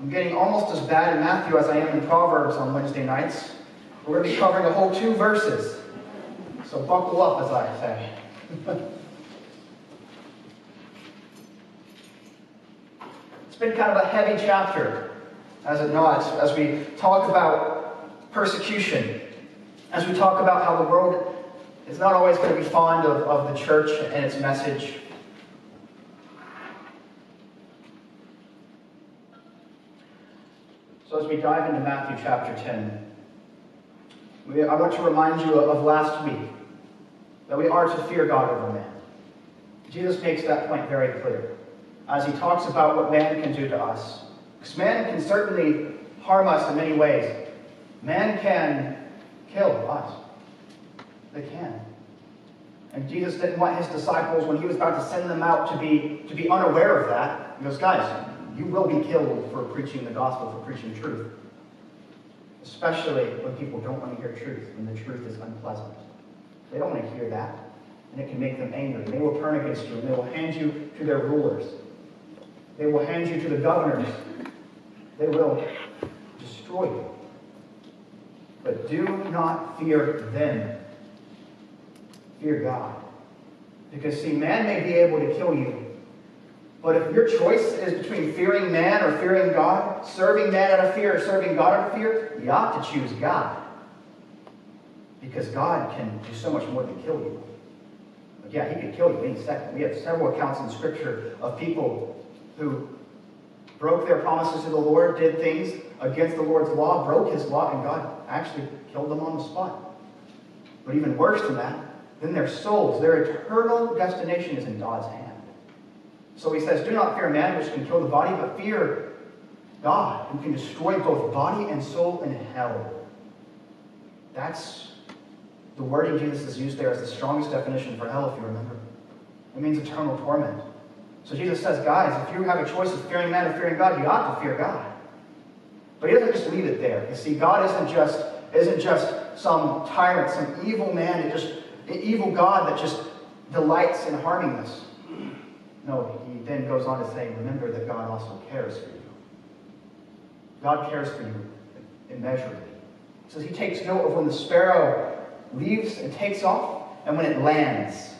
I'm getting almost as bad in Matthew as I am in Proverbs on Wednesday nights. We're going to be covering a whole two verses. So buckle up, as I say. it's been kind of a heavy chapter, as it not, as we talk about persecution, as we talk about how the world is not always going to be fond of, of the church and its message. As we dive into Matthew chapter 10, we, I want to remind you of last week that we are to fear God over man. Jesus makes that point very clear as he talks about what man can do to us. Because man can certainly harm us in many ways. Man can kill us. They can. And Jesus didn't want his disciples, when he was about to send them out, to be, to be unaware of that. He goes, guys, you will be killed for preaching the gospel, for preaching truth. Especially when people don't want to hear truth, when the truth is unpleasant. They don't want to hear that. And it can make them angry. They will turn against you, and they will hand you to their rulers. They will hand you to the governors. They will destroy you. But do not fear them. Fear God. Because, see, man may be able to kill you, but if your choice is between fearing man or fearing God, serving man out of fear or serving God out of fear, you ought to choose God. Because God can do so much more than kill you. But yeah, he could kill you any second. We have several accounts in Scripture of people who broke their promises to the Lord, did things against the Lord's law, broke his law, and God actually killed them on the spot. But even worse than that, then their souls, their eternal destination is in God's hand. So he says, Do not fear man, which can kill the body, but fear God, who can destroy both body and soul in hell. That's the wording Jesus has used there as the strongest definition for hell, if you remember. It means eternal torment. So Jesus says, guys, if you have a choice of fearing man or fearing God, you ought to fear God. But he doesn't just leave it there. You see, God isn't just, isn't just some tyrant, some evil man, just an evil God that just delights in harming us. No, then goes on to say, remember that God also cares for you. God cares for you immeasurably. He says he takes note of when the sparrow leaves and takes off and when it lands.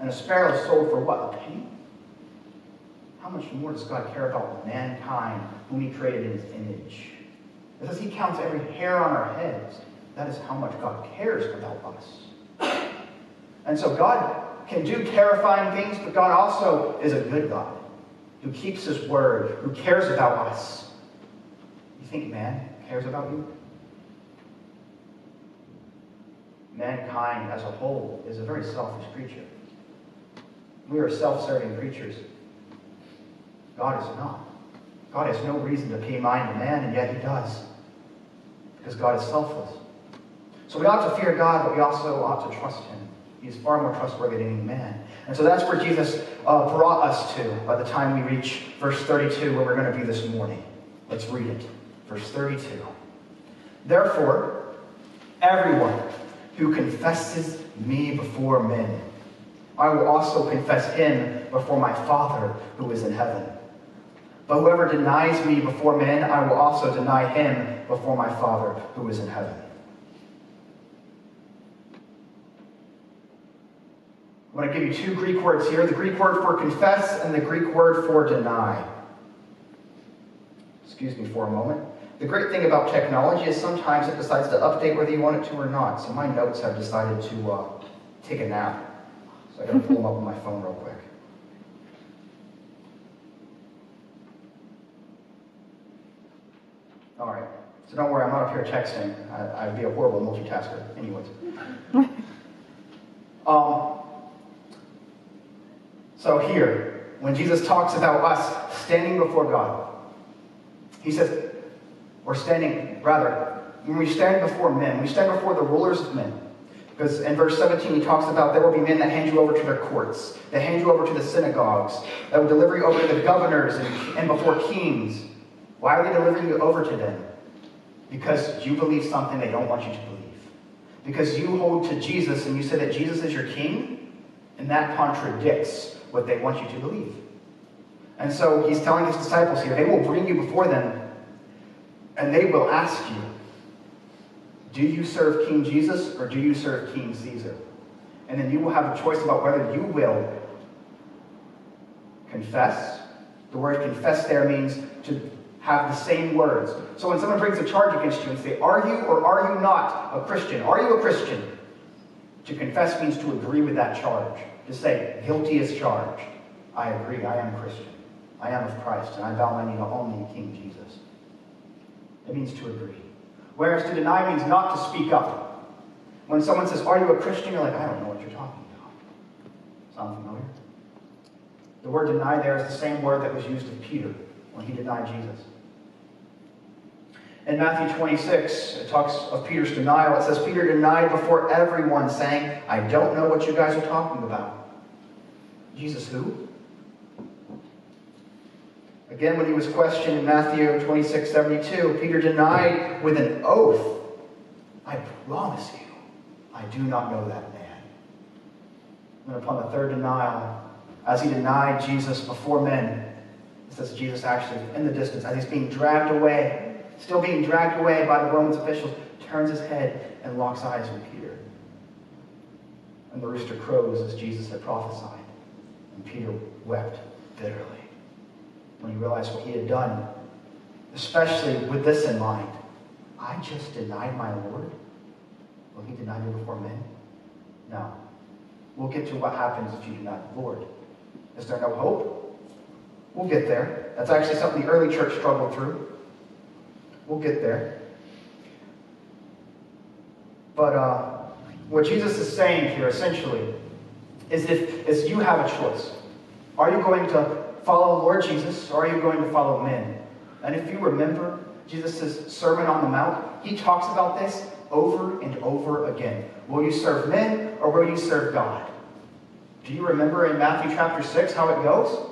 And a sparrow is sold for what? A penny? How much more does God care about mankind whom he created in his image? It says he counts every hair on our heads. That is how much God cares about us. And so God can do terrifying things, but God also is a good God who keeps his word, who cares about us. You think man cares about you? Mankind as a whole is a very selfish creature. We are self serving creatures. God is not. God has no reason to pay mind to man, and yet he does. Because God is selfless. So we ought to fear God, but we also ought to trust him. He's far more trustworthy than any man. And so that's where Jesus uh, brought us to by the time we reach verse 32, where we're going to be this morning. Let's read it. Verse 32. Therefore, everyone who confesses me before men, I will also confess him before my Father who is in heaven. But whoever denies me before men, I will also deny him before my Father who is in heaven. I'm going to give you two Greek words here the Greek word for confess and the Greek word for deny. Excuse me for a moment. The great thing about technology is sometimes it decides to update whether you want it to or not. So my notes have decided to uh, take a nap. So I got to pull them up on my phone real quick. All right. So don't worry, I'm not up here texting. I, would be a horrible multitasker. Anyways. um, so here, when Jesus talks about us standing before God, he says, or standing, rather, when we stand before men, we stand before the rulers of men. Because in verse 17, he talks about there will be men that hand you over to their courts, that hand you over to the synagogues, that will deliver you over to the governors and, and before kings. Why are they delivering you over to them? Because you believe something they don't want you to believe. Because you hold to Jesus and you say that Jesus is your king, and that contradicts what they want you to believe. And so he's telling his disciples here, they will bring you before them And they will ask you, Do you serve King Jesus or do you serve King Caesar? And then you will have a choice about whether you will confess. The word confess there means to have the same words. So when someone brings a charge against you and say, Are you or are you not a Christian? Are you a Christian? To confess means to agree with that charge. To say, guilty as charged. I agree, I am Christian. I am of Christ, and I bow my knee to only King Jesus. It means to agree. Whereas to deny means not to speak up. When someone says, Are you a Christian? You're like, I don't know what you're talking about. Sound familiar? The word deny there is the same word that was used of Peter when he denied Jesus. In Matthew 26, it talks of Peter's denial. It says, Peter denied before everyone, saying, I don't know what you guys are talking about. Jesus who? Again, when he was questioned in Matthew 26, 72, Peter denied with an oath, I promise you, I do not know that man. And upon the third denial, as he denied Jesus before men, it says Jesus actually, in the distance, as he's being dragged away, still being dragged away by the Roman officials, turns his head and locks eyes with Peter. And the rooster crows as Jesus had prophesied. And Peter wept bitterly when he realized what he had done, especially with this in mind. I just denied my Lord? Will he deny me before men? No. We'll get to what happens if you deny the Lord. Is there no hope? We'll get there. That's actually something the early church struggled through. We'll get there. But uh, what Jesus is saying here essentially is if is you have a choice. Are you going to follow Lord Jesus or are you going to follow men? And if you remember Jesus' Sermon on the Mount, he talks about this over and over again. Will you serve men or will you serve God? Do you remember in Matthew chapter 6 how it goes?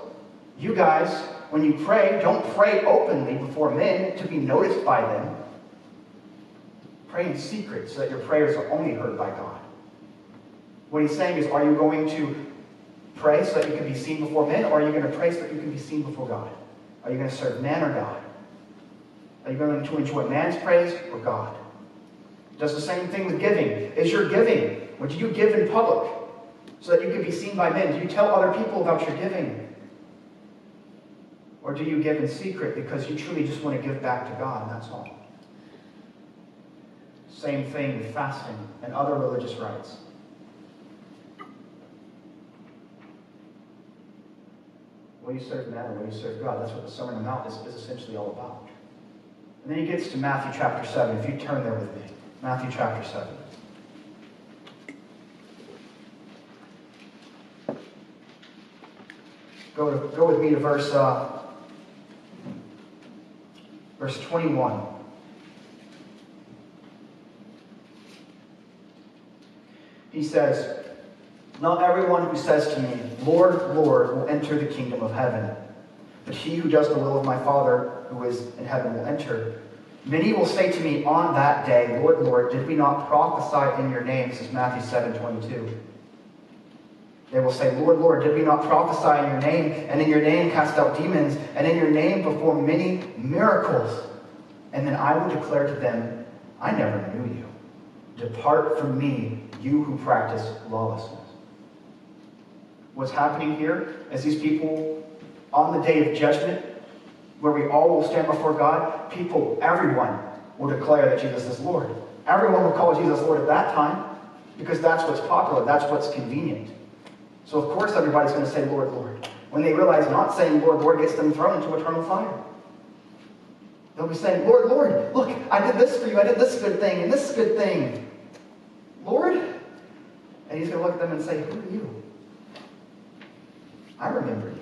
You guys, when you pray, don't pray openly before men to be noticed by them. Pray in secret so that your prayers are only heard by God. What he's saying is, are you going to pray so that you can be seen before men, or are you going to pray so that you can be seen before God? Are you going to serve man or God? Are you going to enjoy man's praise or God? Does the same thing with giving. Is your giving, what do you give in public so that you can be seen by men? Do you tell other people about your giving? Or do you give in secret because you truly just want to give back to God, and that's all? Same thing with fasting and other religious rites. Will you serve man or will you serve God? That's what the Sermon on the Mount is, is essentially all about. And then he gets to Matthew chapter 7. If you turn there with me, Matthew chapter 7. Go, to, go with me to verse uh, Verse 21. He says, Not everyone who says to me, Lord, Lord, will enter the kingdom of heaven, but he who does the will of my Father who is in heaven will enter. Many will say to me on that day, Lord, Lord, did we not prophesy in your name? This is Matthew 7 22. They will say, Lord, Lord, did we not prophesy in your name, and in your name cast out demons, and in your name perform many miracles? And then I will declare to them, I never knew you. Depart from me, you who practice lawlessness. What's happening here is these people, on the day of judgment, where we all will stand before God, people, everyone will declare that Jesus is Lord. Everyone will call Jesus Lord at that time because that's what's popular, that's what's convenient. So, of course, everybody's going to say, Lord, Lord. When they realize not saying Lord, Lord gets them thrown into eternal fire. They'll be saying, Lord, Lord, look, I did this for you. I did this good thing and this good thing. Lord? And he's going to look at them and say, Who are you? I remember you.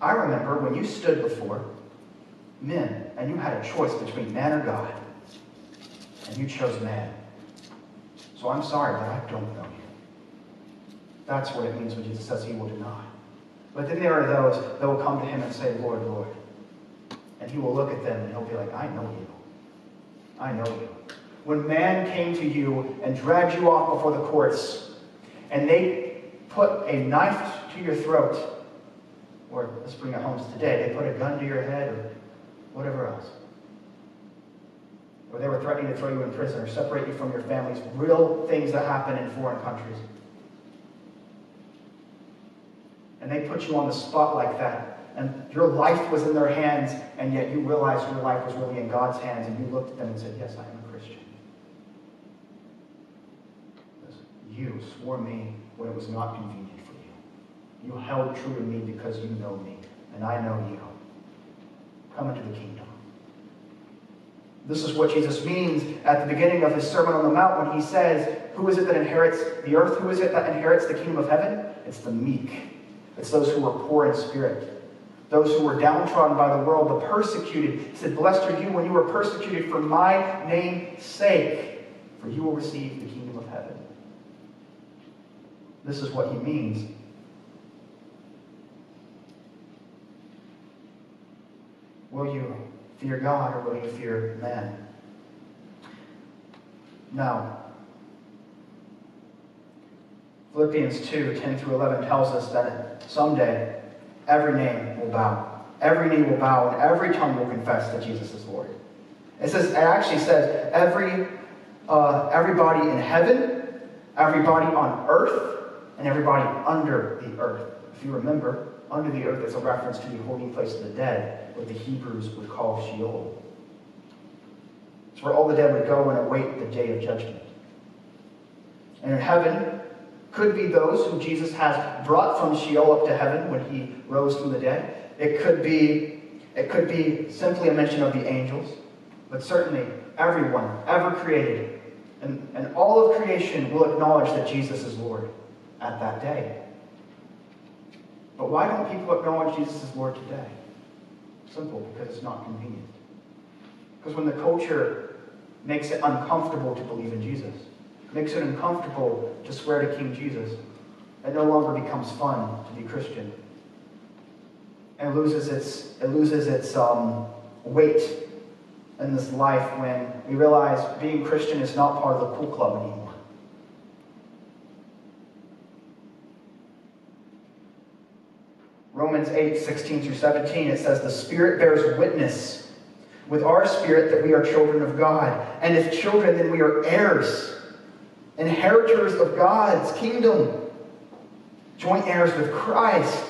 I remember when you stood before men and you had a choice between man or God. And you chose man. So I'm sorry, but I don't know you. That's what it means when Jesus says he will deny. But then there are those that will come to him and say, Lord, Lord. And he will look at them and he'll be like, I know you. I know you. When man came to you and dragged you off before the courts, and they put a knife to your throat, or let's bring it home today, they put a gun to your head, or whatever else. Or they were threatening to throw you in prison or separate you from your families, real things that happen in foreign countries. And they put you on the spot like that. And your life was in their hands, and yet you realized your life was really in God's hands, and you looked at them and said, Yes, I am a Christian. You swore me when it was not convenient you. Held true to me because you know me, and I know you. Come into the kingdom. This is what Jesus means at the beginning of his Sermon on the Mount when he says, Who is it that inherits the earth? Who is it that inherits the kingdom of heaven? It's the meek. It's those who are poor in spirit, those who were downtrodden by the world, the persecuted. He said, Blessed are you when you are persecuted for my name's sake, for you will receive the kingdom of heaven. This is what he means. Will you fear God or will you fear man? Now, Philippians 2 10 through 11 tells us that someday every name will bow, every knee will bow, and every tongue will confess that Jesus is Lord. It says, it actually says, every, uh, everybody in heaven, everybody on earth, and everybody under the earth. If you remember, under the earth is a reference to the holding place of the dead, what the Hebrews would call Sheol. It's where all the dead would go and await the day of judgment. And in heaven could be those who Jesus has brought from Sheol up to heaven when he rose from the dead. It could be, it could be simply a mention of the angels, but certainly everyone ever created and, and all of creation will acknowledge that Jesus is Lord at that day. But why don't people acknowledge Jesus as Lord today? Simple, because it's not convenient. Because when the culture makes it uncomfortable to believe in Jesus, makes it uncomfortable to swear to King Jesus, it no longer becomes fun to be Christian. And it loses its, it loses its um, weight in this life when we realize being Christian is not part of the cool club anymore. Romans 8, 16 through 17, it says, The Spirit bears witness with our spirit that we are children of God. And if children, then we are heirs, inheritors of God's kingdom, joint heirs with Christ.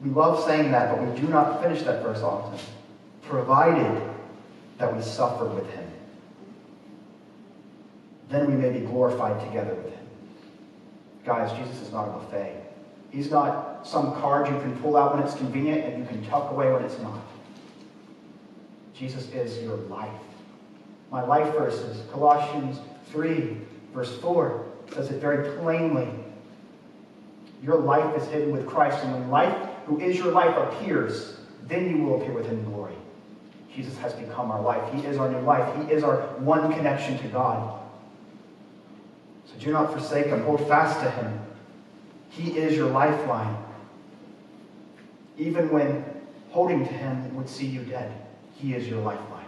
We love saying that, but we do not finish that verse often. Provided that we suffer with him. Then we may be glorified together with him. Guys, Jesus is not a buffet. He's not some card you can pull out when it's convenient and you can tuck away when it's not. Jesus is your life. My life verses, Colossians 3, verse 4, says it very plainly. Your life is hidden with Christ, and when life, who is your life, appears, then you will appear with him in glory. Jesus has become our life. He is our new life. He is our one connection to God. So do not forsake him. Hold fast to him. He is your lifeline. Even when holding to him would see you dead, he is your lifeline.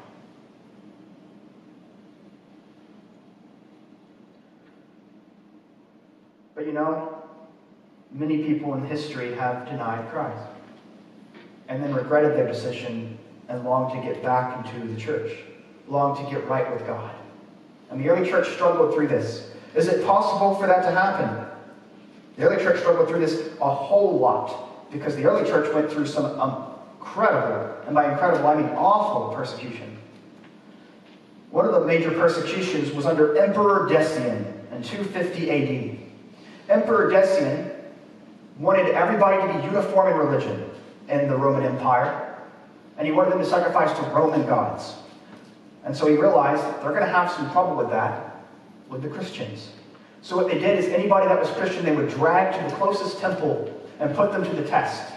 But you know, many people in history have denied Christ and then regretted their decision and longed to get back into the church, longed to get right with God. And the early church struggled through this. Is it possible for that to happen? The early church struggled through this a whole lot because the early church went through some incredible, and by incredible I mean awful persecution. One of the major persecutions was under Emperor Decian in 250 AD. Emperor Decian wanted everybody to be uniform in religion in the Roman Empire, and he wanted them to sacrifice to Roman gods. And so he realized they're going to have some trouble with that with the Christians. So what they did is anybody that was Christian, they would drag to the closest temple and put them to the test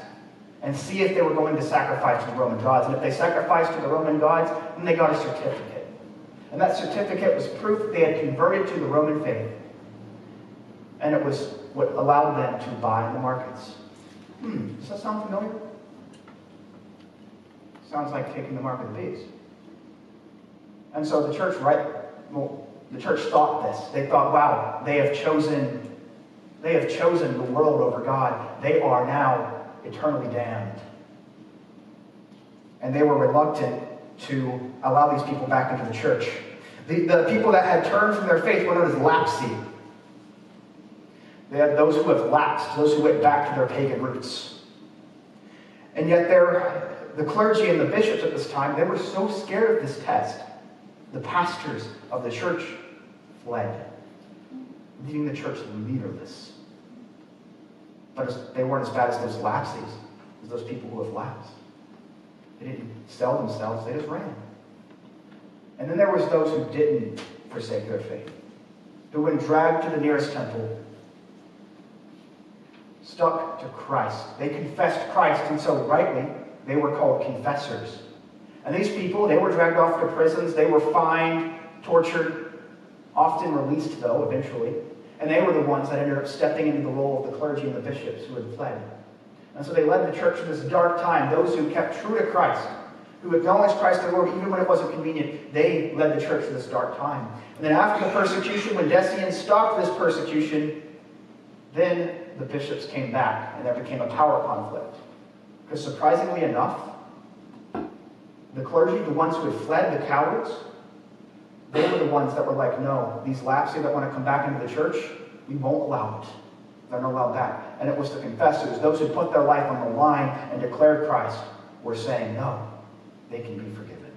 and see if they were going to sacrifice to the Roman gods. And if they sacrificed to the Roman gods, then they got a certificate. And that certificate was proof that they had converted to the Roman faith. And it was what allowed them to buy in the markets. Hmm, does that sound familiar? Sounds like taking the mark of the beast. And so the church, right, well, the church thought this. They thought, wow, they have chosen, they have chosen the world over God. They are now eternally damned. And they were reluctant to allow these people back into the church. The, the people that had turned from their faith were known as lapsi. They had those who have lapsed, those who went back to their pagan roots. And yet the clergy and the bishops at this time, they were so scared of this test. The pastors of the church fled, leaving the church leaderless. But they weren't as bad as those lapses, as those people who have lapsed. They didn't sell themselves, they just ran. And then there was those who didn't forsake their faith, who when dragged to the nearest temple, stuck to Christ. They confessed Christ, and so rightly, they were called confessors. And these people, they were dragged off to prisons, they were fined, tortured, often released, though, eventually. And they were the ones that ended up stepping into the role of the clergy and the bishops who had fled. And so they led the church through this dark time. Those who kept true to Christ, who acknowledged Christ the Lord even when it wasn't convenient, they led the church through this dark time. And then after the persecution, when Decian stopped this persecution, then the bishops came back and there became a power conflict. Because surprisingly enough, the clergy, the ones who had fled, the cowards, they were the ones that were like, no, these lapsing that want to come back into the church, we won't allow it. They're not allowed back. And it was the confessors, those who put their life on the line and declared Christ, were saying, no, they can be forgiven.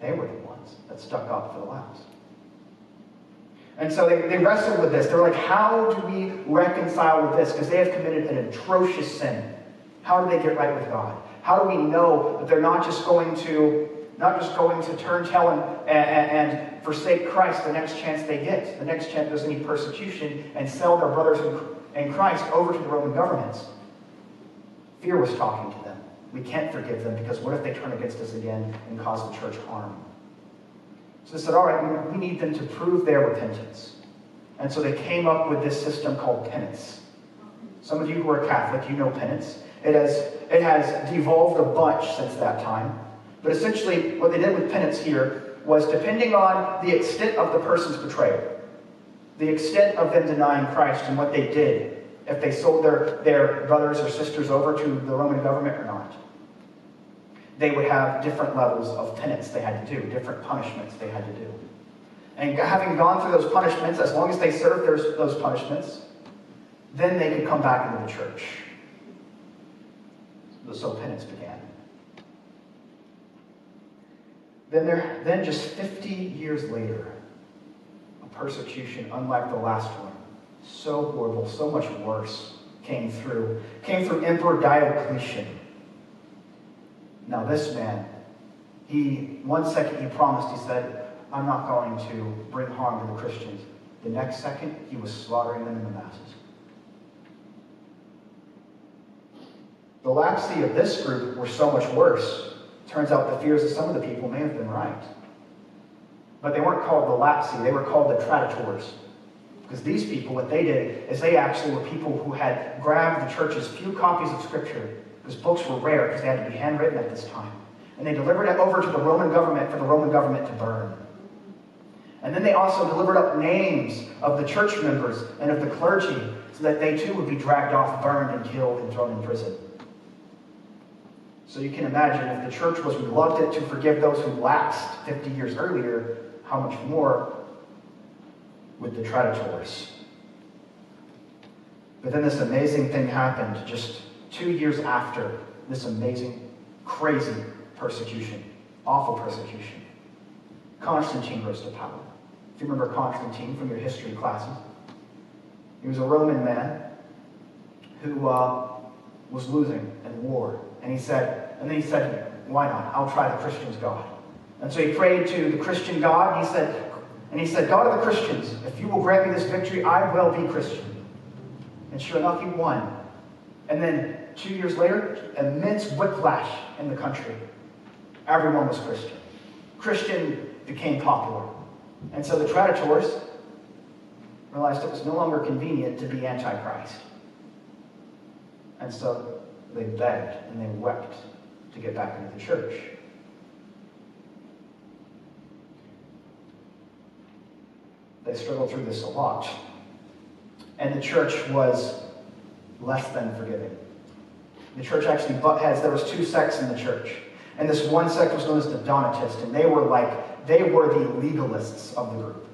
They were the ones that stuck up for the last. And so they, they wrestled with this. They're like, how do we reconcile with this? Because they have committed an atrocious sin. How do they get right with God? How do we know that they're not just going to not just going to turn tail and, and, and forsake Christ the next chance they get, the next chance there's any persecution, and sell their brothers in, in Christ over to the Roman governments? Fear was talking to them. We can't forgive them because what if they turn against us again and cause the church harm? So they said, all right, we need them to prove their repentance. And so they came up with this system called penance. Some of you who are Catholic, you know penance. It has, it has devolved a bunch since that time. But essentially, what they did with penance here was depending on the extent of the person's betrayal, the extent of them denying Christ and what they did, if they sold their, their brothers or sisters over to the Roman government or not they would have different levels of penance they had to do, different punishments they had to do. And having gone through those punishments, as long as they served those, those punishments, then they could come back into the church. So penance began. Then, there, then just 50 years later, a persecution unlike the last one, so horrible, so much worse, came through. Came through Emperor Diocletian now, this man, he, one second he promised, he said, I'm not going to bring harm to the Christians. The next second, he was slaughtering them in the masses. The lapsi of this group were so much worse. Turns out the fears of some of the people may have been right. But they weren't called the lapsi, they were called the traditores. Because these people, what they did is they actually were people who had grabbed the church's few copies of Scripture because books were rare because they had to be handwritten at this time. And they delivered it over to the Roman government for the Roman government to burn. And then they also delivered up names of the church members and of the clergy so that they too would be dragged off, burned, and killed, and thrown in prison. So you can imagine if the church was reluctant to forgive those who lapsed 50 years earlier, how much more with the traditores. But then this amazing thing happened just two years after this amazing, crazy persecution, awful persecution, Constantine rose to power. If you remember Constantine from your history classes, he was a Roman man who uh, was losing in war. And he said, and then he said, why not? I'll try the Christian's God. And so he prayed to the Christian God, and he said, and he said, God of the Christians, if you will grant me this victory, I will be Christian. And sure enough, he won. And then two years later, immense whiplash in the country. Everyone was Christian. Christian became popular. And so the traditors realized it was no longer convenient to be antichrist. And so they begged and they wept to get back into the church. They struggled through this a lot. And the church was less than forgiving. The church actually butt heads. There was two sects in the church. And this one sect was known as the Donatists, and they were like, they were the legalists of the group.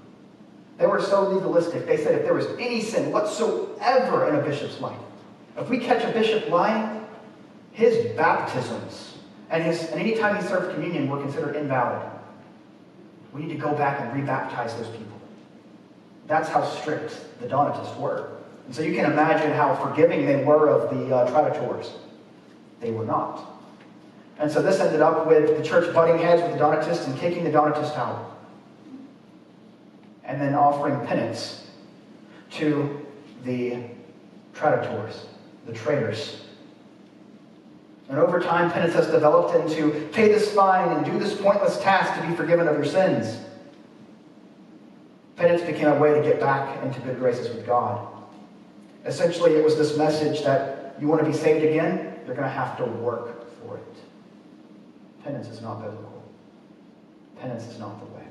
They were so legalistic, they said if there was any sin whatsoever in a bishop's life, if we catch a bishop lying, his baptisms and, his, and any time he served communion were considered invalid. We need to go back and rebaptize those people. That's how strict the Donatists were. And so you can imagine how forgiving they were of the uh, Traditores. They were not. And so this ended up with the church butting heads with the Donatists and kicking the Donatists out. And then offering penance to the Traditores, the traitors. And over time, penance has developed into pay this fine and do this pointless task to be forgiven of your sins. Penance became a way to get back into good graces with God. Essentially, it was this message that you want to be saved again, you're going to have to work for it. Penance is not biblical. Penance is not the way.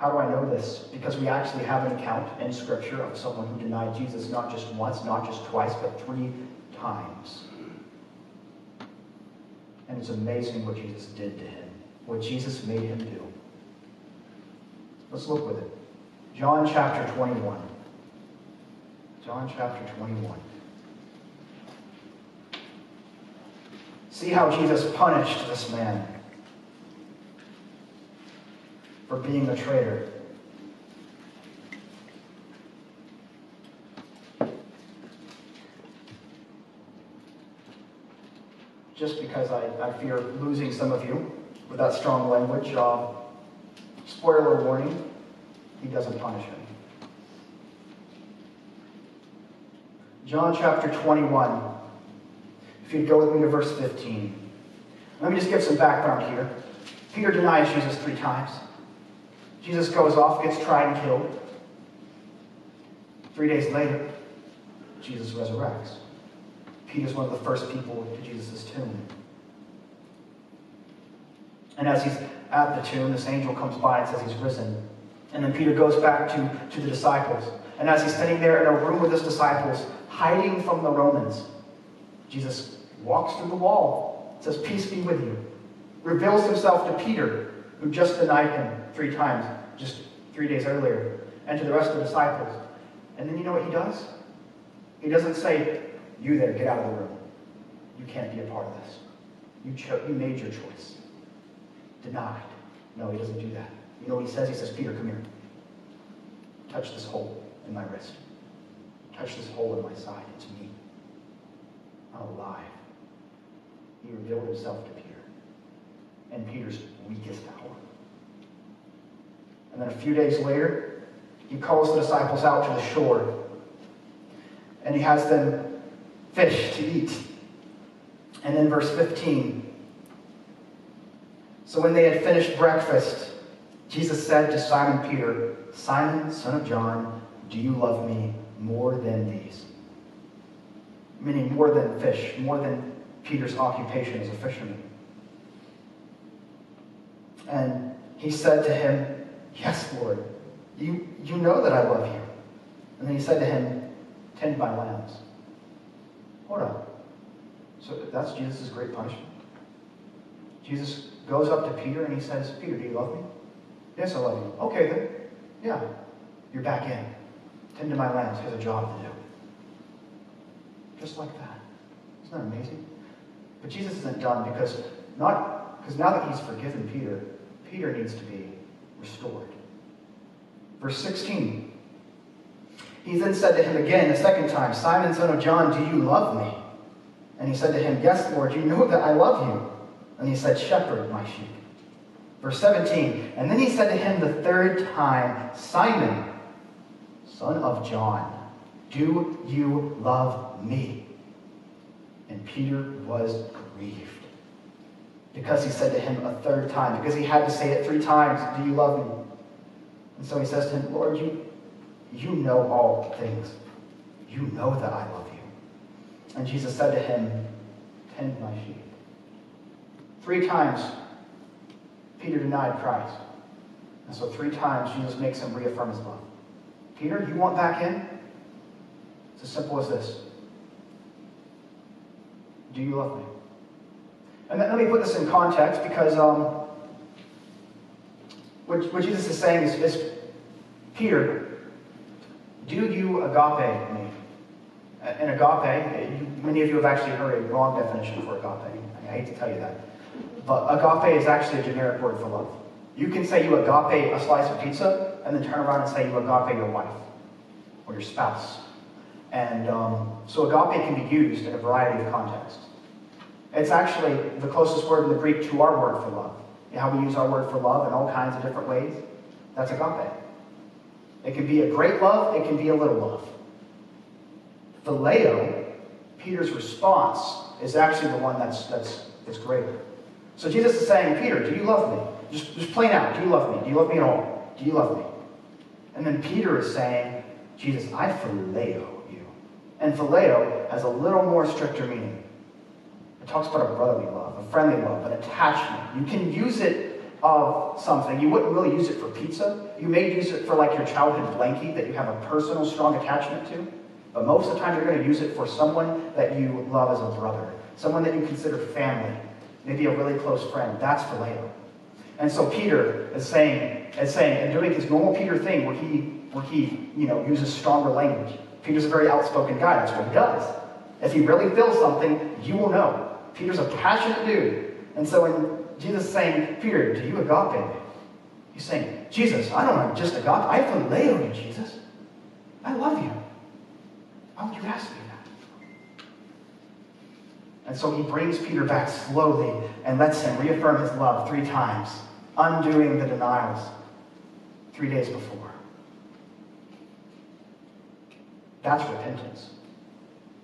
How do I know this? Because we actually have an account in Scripture of someone who denied Jesus not just once, not just twice, but three times. And it's amazing what Jesus did to him, what Jesus made him do. Let's look with it. John chapter 21. John chapter 21. See how Jesus punished this man for being a traitor. Just because I, I fear losing some of you with that strong language, uh, spoiler warning, he doesn't punish him. John chapter 21. If you'd go with me to verse 15. Let me just give some background here. Peter denies Jesus three times. Jesus goes off, gets tried and killed. Three days later, Jesus resurrects. Peter's one of the first people to Jesus' tomb. And as he's at the tomb, this angel comes by and says he's risen. And then Peter goes back to, to the disciples. And as he's sitting there in a room with his disciples, hiding from the Romans, Jesus walks through the wall, says, Peace be with you. Reveals himself to Peter, who just denied him three times, just three days earlier, and to the rest of the disciples. And then you know what he does? He doesn't say, You there, get out of the room. You can't be a part of this. You, cho- you made your choice. Denied. No, he doesn't do that. You know what he says? He says, Peter, come here. Touch this hole in my wrist. Touch this hole in my side. It's me. I'm alive. He revealed himself to Peter And Peter's weakest hour. And then a few days later, he calls the disciples out to the shore and he has them fish to eat. And in verse 15, so when they had finished breakfast, Jesus said to Simon Peter, Simon, son of John, do you love me more than these? Meaning more than fish, more than Peter's occupation as a fisherman. And he said to him, Yes, Lord, you, you know that I love you. And then he said to him, Tend my lambs. Hold on. So that's Jesus' great punishment. Jesus goes up to Peter and he says, Peter, do you love me? Yes, I love you. Okay, then. Yeah. You're back in. Tend to my lambs. He has a job to do. Just like that. Isn't that amazing? But Jesus isn't done because not because now that he's forgiven Peter, Peter needs to be restored. Verse 16. He then said to him again the second time, Simon, son of John, do you love me? And he said to him, Yes, Lord, you know that I love you. And he said, Shepherd my sheep. Verse 17. And then he said to him the third time, Simon, son of John, do you love me? And Peter was grieved because he said to him a third time, because he had to say it three times, Do you love me? And so he says to him, Lord, you, you know all things. You know that I love you. And Jesus said to him, Tend my sheep. Three times Peter denied Christ. And so three times Jesus makes him reaffirm his love. Peter, you want back in? It's as simple as this. Do you love me? And let me put this in context because um, what, what Jesus is saying is, is Peter, do you agape me? And agape, many of you have actually heard a wrong definition for agape. I hate to tell you that. But agape is actually a generic word for love. You can say you agape a slice of pizza and then turn around and say you agape your wife or your spouse. And um, so agape can be used in a variety of contexts. It's actually the closest word in the Greek to our word for love. How we use our word for love in all kinds of different ways? That's agape. It can be a great love, it can be a little love. Phileo, Peter's response, is actually the one that's, that's, that's greater. So Jesus is saying, Peter, do you love me? Just, just plain out, do you love me? Do you love me at all? Do you love me? And then Peter is saying, Jesus, I phileo you. And phileo has a little more stricter meaning. Talks about a brotherly love, a friendly love, an attachment. You can use it of something. You wouldn't really use it for pizza. You may use it for like your childhood blankie that you have a personal, strong attachment to. But most of the time, you're going to use it for someone that you love as a brother, someone that you consider family, maybe a really close friend. That's phileo. And so Peter is saying, is saying, and doing his normal Peter thing where he, where he, you know, uses stronger language. Peter's a very outspoken guy. That's what he does. If he really feels something, you will know. Peter's a passionate dude. And so when Jesus is saying, Peter, do you agape? He's saying, Jesus, I don't want just agape. I phileo you, Jesus. I love you. Why would you ask me that? And so he brings Peter back slowly and lets him reaffirm his love three times, undoing the denials three days before. That's repentance.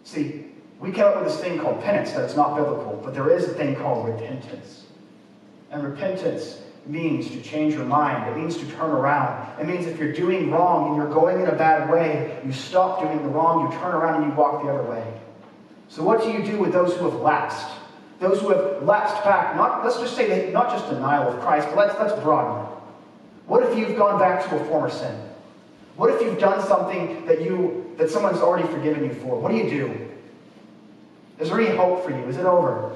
See, we came up with this thing called penance that's not biblical, but there is a thing called repentance. And repentance means to change your mind. It means to turn around. It means if you're doing wrong and you're going in a bad way, you stop doing the wrong, you turn around and you walk the other way. So what do you do with those who have lapsed? Those who have lapsed back, not let's just say not just denial of Christ, but let's let's broaden it. What if you've gone back to a former sin? What if you've done something that you that someone's already forgiven you for? What do you do? Is there any hope for you? Is it over?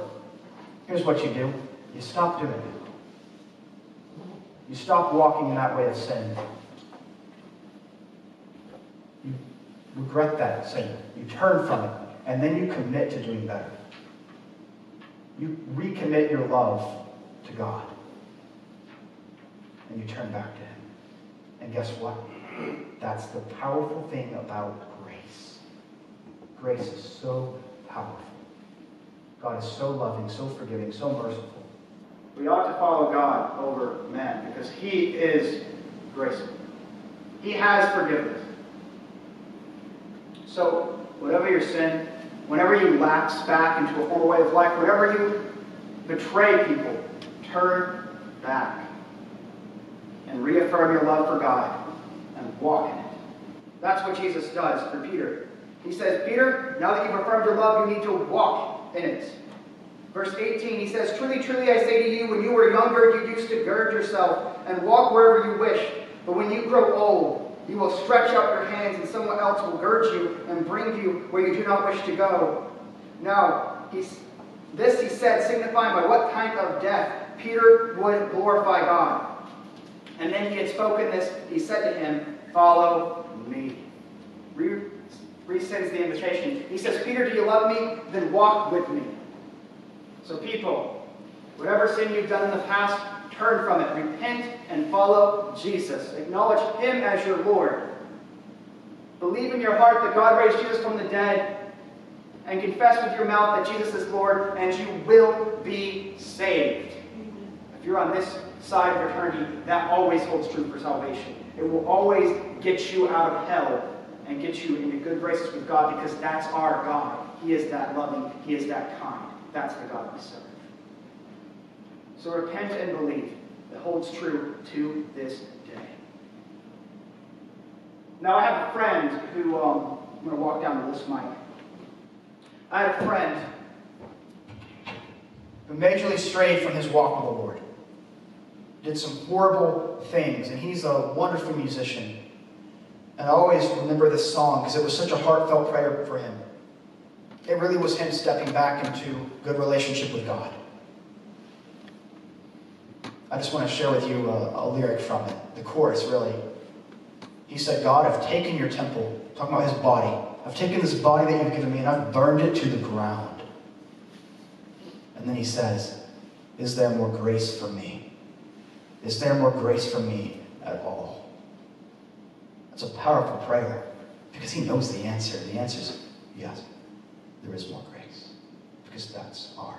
Here's what you do. You stop doing it. You stop walking in that way of sin. You regret that sin. You turn from it. And then you commit to doing better. You recommit your love to God. And you turn back to Him. And guess what? That's the powerful thing about grace. Grace is so powerful. God is so loving, so forgiving, so merciful. We ought to follow God over men because he is graceful. He has forgiveness. So, whatever your sin, whenever you lapse back into a former way of life, whenever you betray people, turn back and reaffirm your love for God and walk in it. That's what Jesus does for Peter. He says, Peter, now that you've affirmed your love, you need to walk in it. Verse 18, he says, Truly, truly, I say to you, when you were younger, you used to gird yourself and walk wherever you wish. But when you grow old, you will stretch out your hands, and someone else will gird you and bring you where you do not wish to go. Now, he's, this he said, signifying by what kind of death Peter would glorify God. And then he had spoken this, he said to him, Follow me. Resends the invitation. He says, Peter, do you love me? Then walk with me. So, people, whatever sin you've done in the past, turn from it. Repent and follow Jesus. Acknowledge Him as your Lord. Believe in your heart that God raised Jesus from the dead, and confess with your mouth that Jesus is Lord, and you will be saved. If you're on this side of eternity, that always holds true for salvation. It will always get you out of hell and get you into good graces with God because that's our God. He is that loving, He is that kind. That's the God we serve. So repent and believe. It holds true to this day. Now, I have a friend who, um, I'm going to walk down to this mic. I had a friend who majorly strayed from his walk with the Lord. Did some horrible things, and he's a wonderful musician. And I always remember this song because it was such a heartfelt prayer for him. It really was him stepping back into good relationship with God. I just want to share with you a, a lyric from it. The chorus, really. He said, God, I've taken your temple, talking about his body. I've taken this body that you've given me and I've burned it to the ground. And then he says, Is there more grace for me? Is there more grace for me at all? That's a powerful prayer because he knows the answer. The answer is yes, there is more grace because that's our.